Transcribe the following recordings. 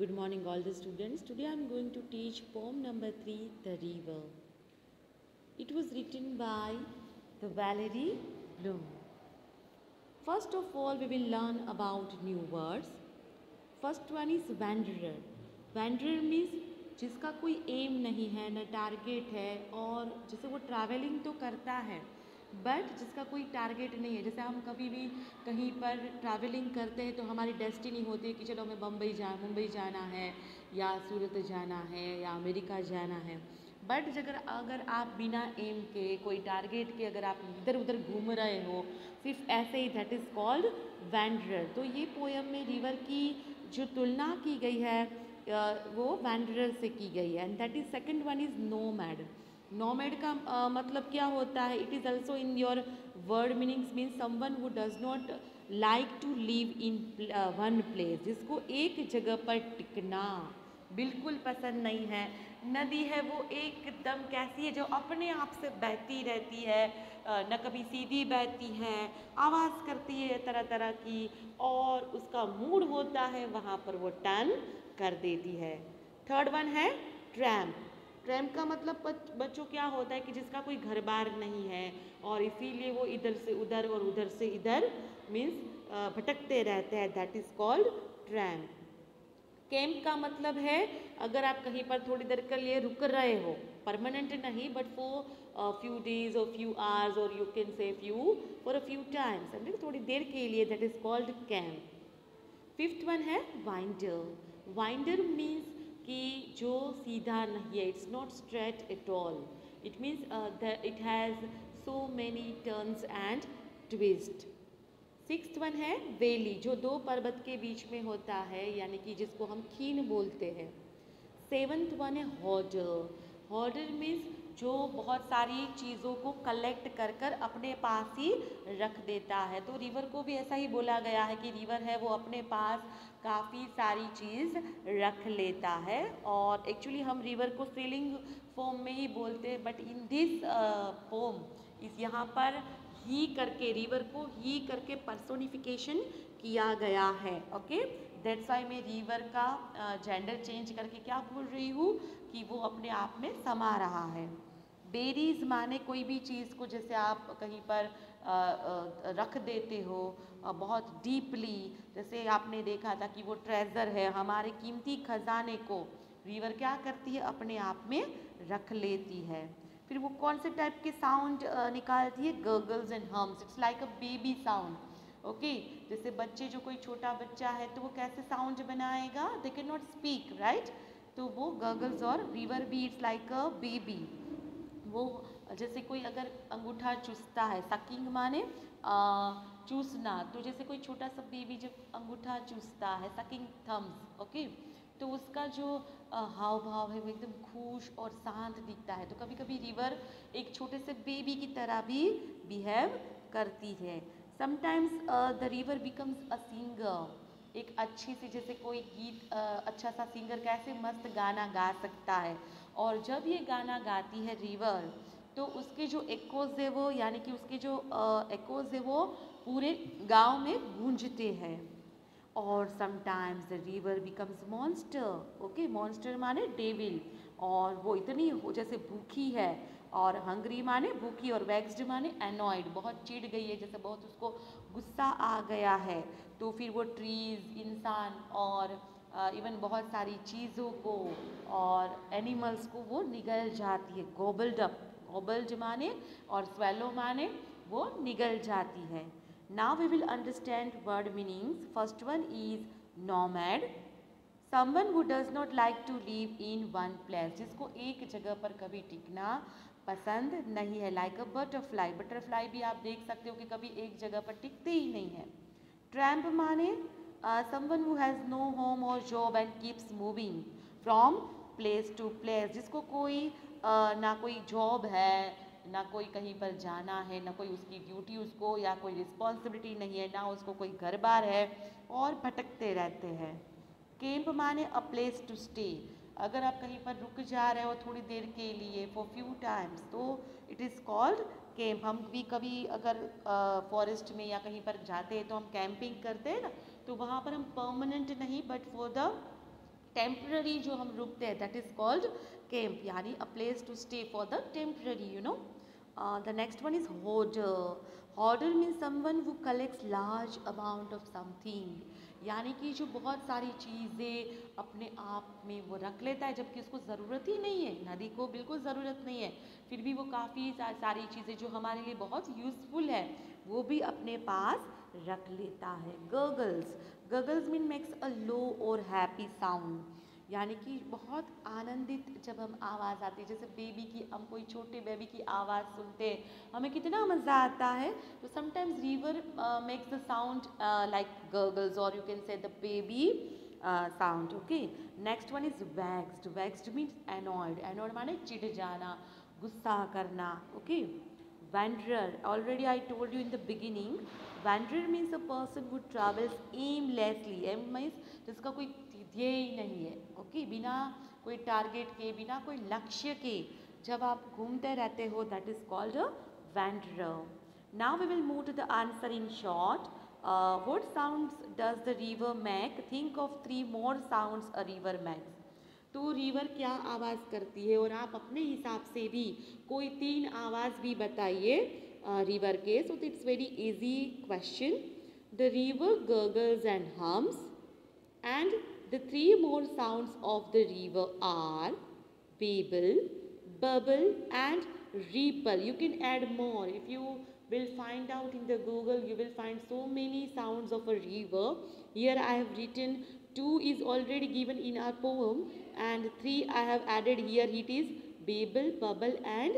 Good morning, all the students. Today I am going to teach poem number three, The River. It was written by the Valerie Bloom. First of all, we will learn about new words. First one is wanderer. Wanderer means जिसका कोई M नहीं है न target है और जैसे वो travelling तो करता है बट जिसका कोई टारगेट नहीं है, जैसे हम कभी भी कहीं पर ट्रैवलिंग करते हैं तो हमारी डेस्टिनी होती है कि चलो हमें बम्बई जा, मुंबई जाना है, या सूरत जाना है, या अमेरिका जाना है। बट अगर अगर आप बिना एम के, कोई टारगेट के अगर आप इधर उधर घूम रहे हो, सिर्फ़ ऐसे ही दैट इज़ कॉल्ड वैंडरर तो ये पोएम में रिवर की जो तुलना की गई है वो वैंडरर से की गई है। And that is second one is nomad nomad का uh, मतलब क्या होता है? It is also in your word meanings means someone who does not like to live in one place जिसको एक जगह पर टिकना बिल्कुल पसंद नहीं है। नदी है वो एकदम कैसी है जो अपने आप से बहती रहती है न कभी सीधी बहती है आवाज़ करती है तरह तरह की और उसका मूड होता है वहाँ पर वो टर्न कर देती है। थर्ड वन है ट्रैम्प ट्रैम्प का मतलब बच्चों क्या होता है कि जिसका कोई घर बार नहीं है और इसीलिए वो इधर से उधर और उधर से इधर मीन्स भटकते रहते हैं that is called tramp camp का मतलब है, अगर आप कहीं पर थोड़ी देर के लिए रुक रहे हो परमानेंट नहीं बट फॉर फ्यू डेज़ और फ्यू आवर्स और you can say few for a few times समझे? थोड़ी देर के लिए that is called camp fifth one है वाइंडर वाइंडर मीन्स कि जो सीधा नहीं है it's not straight at all it means it has so many turns and twist six one है वेली जो दो पर्वत के बीच में होता है, यानी कि जिसको हम खीन बोलते हैं. सेवन्थ वन है हॉडर हॉर्डर मीन्स जो बहुत सारी चीज़ों को कलेक्ट कर कर अपने पास ही रख देता है। तो रिवर को भी ऐसा ही बोला गया है कि रिवर है, वो अपने पास काफ़ी सारी चीज़ रख लेता है और एक्चुअली हम रिवर को सीलिंग फॉर्म में ही बोलते हैं बट इन दिस फॉर्म इस यहाँ पर ही करके रिवर को ही करके पर्सोनिफिकेशन किया गया है ओके दैट्स वाई मैं रीवर का जेंडर चेंज करके क्या बोल रही हूँ? कि वो अपने आप में समा रहा है। बेरीज माने कोई भी चीज़ को जैसे आप कहीं पर आ, आ, रख देते हो आ, बहुत डीपली जैसे आपने देखा था कि वो ट्रेजर है हमारे कीमती खजाने को रीवर क्या करती है? अपने आप में रख लेती है। फिर वो कौन से टाइप के साउंड निकालती है? Gargles and hums it's like a baby sound okay जैसे बच्चे जो कोई छोटा बच्चा है तो वो कैसे साउंड बनाएगा? They can not speak right तो वो गर्गल्स और रिवर भी इट्स लाइक अ बेबी वो, जैसे कोई अगर अंगूठा चूसता है सकिंग माने चूसना तो जैसे कोई छोटा सा बेबी जब अंगूठा चूसता है सकिंग थम्स ओके तो उसका जो हाव भाव है वो एकदम खुश और शांत दिखता है। तो कभी कभी रिवर एक छोटे से बेबी की तरह भी बिहेव करती है। Sometimes the river becomes a singer एक अच्छी सी जैसे कोई गीत uh, अच्छा सा सिंगर कैसे मस्त गाना गा सकता है। और जब ये गाना गाती है रिवर तो उसके जो एकोज है वो यानी कि उसके जो एकोज uh, है वो पूरे गाँव में गूंजते हैं। और sometimes the river becomes monster okay monster माने डेविल और वो इतनी जैसे भूखी है और हंगरी माने, भूखी और वैक्सड माने एनॉइड बहुत चिढ़ गई है, जैसे बहुत उसको गुस्सा आ गया है तो फिर वो ट्रीज इंसान और इवन बहुत सारी चीज़ों को और एनिमल्स को वो निगल जाती है गोबल्ड अप गोबल्ड माने और स्वेलो माने वो निगल जाती है Now we will understand word meanings. First one is nomad. Someone who does not like to live in one place. जिसको एक जगह पर कभी टिकना पसंद नहीं है लाइक अ बटरफ्लाई बटरफ्लाई भी आप देख सकते हो कि कभी एक जगह पर टिकते ही नहीं है. ट्रैम्प माने someone who has no home और job and keeps moving from place to place जिसको कोई uh, ना कोई जॉब है ना कोई कहीं पर जाना है ना कोई उसकी ड्यूटी उसको या कोई रिस्पॉन्सिबिलिटी नहीं है ना उसको कोई घर बार है और भटकते रहते हैं. कैंप माने अ प्लेस टू स्टे अगर आप कहीं पर रुक जा रहे हो थोड़ी देर के लिए फॉर फ्यू टाइम्स तो इट इज़ कॉल्ड कैंप हम भी कभी अगर फॉरेस्ट में या कहीं पर जाते हैं तो हम कैंपिंग करते हैं ना तो वहाँ पर हम परमानेंट नहीं बट फॉर द टेम्प्ररी जो हम रुकते हैं दैट इज़ कॉल्ड कैंप यानी a place to stay for the temporary you know the next one is hoarder hoarder means someone who collects large amount of something यानी कि जो बहुत सारी चीज़ें अपने आप में वो रख लेता है, जबकि उसको ज़रूरत ही नहीं है। नदी को बिल्कुल ज़रूरत नहीं है। फिर भी वो काफ़ी सारी चीज़ें जो हमारे लिए बहुत यूज़फुल है, वो भी अपने पास रख लेता है। Gargles gargles mean makes a low और हैप्पी साउंड यानी कि बहुत आनंदित जब हम आवाज़ आती है जैसे बेबी की हम कोई छोटे बेबी की आवाज़ सुनते हैं हमें कितना मज़ा आता है। तो sometimes river makes the sound like gargles और you can say the baby sound okay next one is vexed vexed means annoyed annoyed माने चिढ़ जाना गुस्सा करना okay okay? Wanderer, already I told you in the beginning, means a person who travels aimlessly. Aim means जिसका कोई ध्येय नहीं है। ओके बिना कोई टारगेट के बिना कोई लक्ष्य के जब आप घूमते रहते हो that is called a now we will move to the answer in short. Uh, what sounds does the river make? Think of three more sounds a river makes. तो रिवर क्या आवाज़ करती है? और आप अपने हिसाब से भी कोई तीन आवाज़ भी बताइए रिवर के। So it's very easy question the river gargles and hums and The three more sounds of the river are babble, bubble and ripple. You can add more. If you will find out in the Google, you will find so many sounds of a river. Here I have written 2 is already given in our poem and 3 I have added here. It is babble, bubble and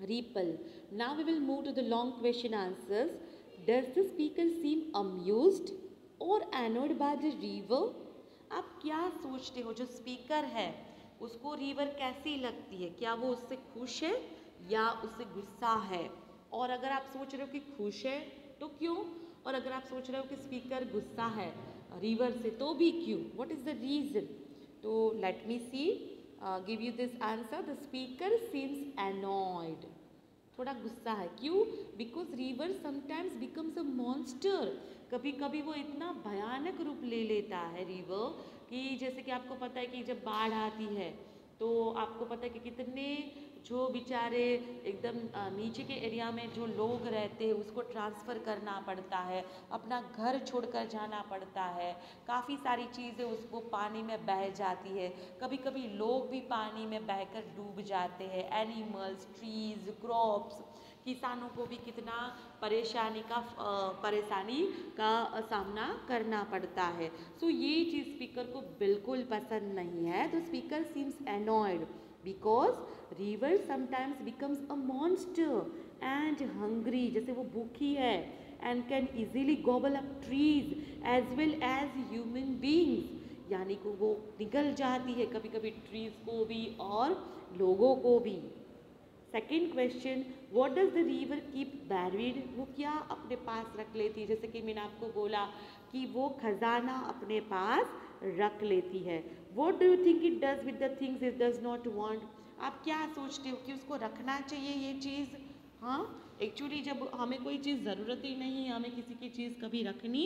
ripple. Now we will move to the long question answers. Does the speaker seem amused or annoyed by the river? आप क्या सोचते हो? जो speaker है, उसको river कैसी लगती है? क्या वो उससे खुश है या उससे गुस्सा है? और अगर आप सोच रहे हो कि खुश है तो क्यों? और अगर आप सोच रहे हो कि स्पीकर गुस्सा है रिवर से तो भी क्यों? वॉट इज़ द रीज़न तो let me see give you this answer the speaker seems annoyed थोड़ा गुस्सा है। क्यों? Because river sometimes becomes a monster कभी कभी वो इतना भयानक रूप ले लेता है रिवर कि जैसे कि आपको पता है कि जब बाढ़ आती है तो आपको पता है कि कितने जो बेचारे एकदम नीचे के एरिया में जो लोग रहते हैं उसको ट्रांसफ़र करना पड़ता है अपना घर छोड़कर जाना पड़ता है। काफ़ी सारी चीज़ें उसको पानी में बह जाती है। कभी कभी लोग भी पानी में बहकर डूब जाते हैं। एनिमल्स ट्रीज क्रॉप्स किसानों को भी कितना परेशानी का परेशानी का सामना करना पड़ता है। सो so, ये चीज़ स्पीकर को बिल्कुल पसंद नहीं है। तो speaker seems annoyed because river sometimes becomes a monster and hungry जैसे वो भूखी है and can easily gobble up trees as well as human beings यानी कि वो निकल जाती है कभी कभी ट्रीज को भी और लोगों को भी। Second question what does the river keep buried वो क्या अपने पास रख लेती है? जैसे कि मैंने आपको बोला कि वो खजाना अपने पास रख लेती है। What do you think it does with the things it does not want आप क्या सोचते हो कि उसको रखना चाहिए ये चीज़? हाँ? एक्चुअली जब हमें कोई चीज़ ज़रूरत ही नहीं है हमें किसी की चीज़ कभी रखनी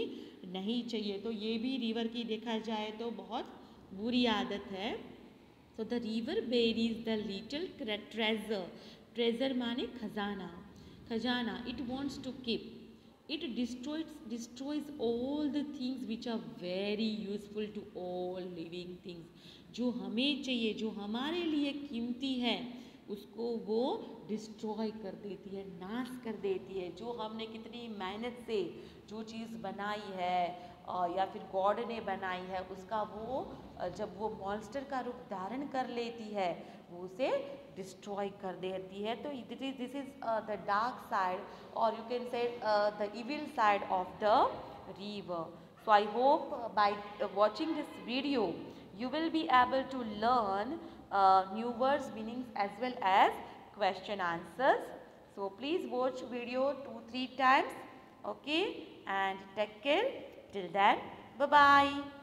नहीं चाहिए तो ये भी रिवर की देखा जाए तो बहुत बुरी आदत है। So the river buries the little treasure treasure माने खजाना खजाना it wants to keep it destroys destroys all the things which are very useful to all living things जो हमें चाहिए जो हमारे लिए कीमती है उसको वो डिस्ट्रॉय कर देती है नाश कर देती है जो हमने कितनी मेहनत से जो चीज़ बनाई है या फिर गॉड ने बनाई है, उसका वो जब वो मॉन्स्टर का रूप धारण कर लेती है, वो उसे डिस्ट्रॉय कर देती है। तो it is this is the dark side और you can say the evil side of the river so I hope by watching this video you will be able to learn new words meanings as well as question answers so please watch video two three times okay and take care Till then, bye-bye.